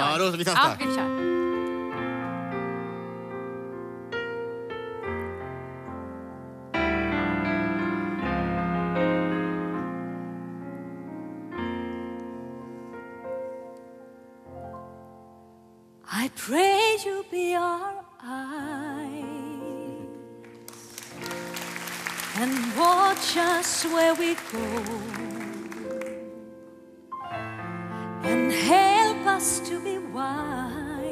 Ja, då, vi testar. Ja, vi kör. I pray you be our eyes and watch us where we go and help us to be wise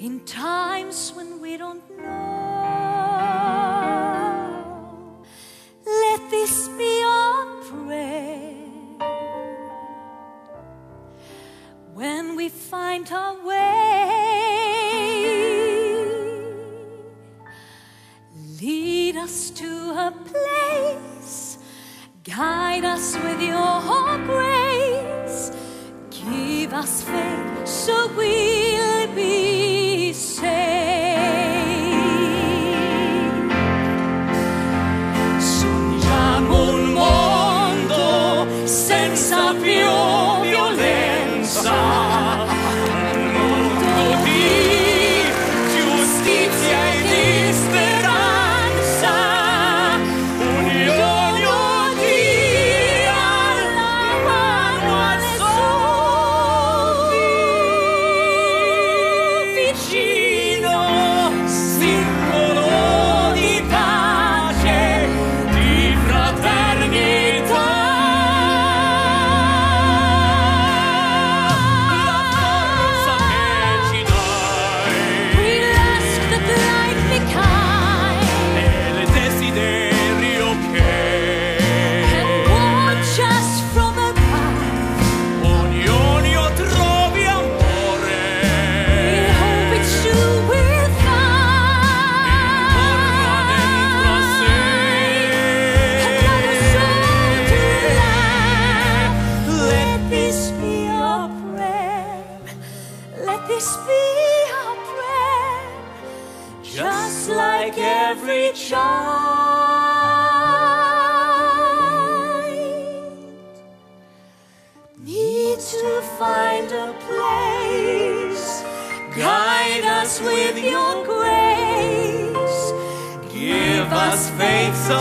in times when we don't know. Let this be our prayer. when we find our way. Lead us to a place, guide us with your grace, us faith so we'll be saved. Sogniamo un mondo senza più violenza, simbolo Let this be our prayer. Just like every child needs to find a place. Guide us with your grace. Give us faith so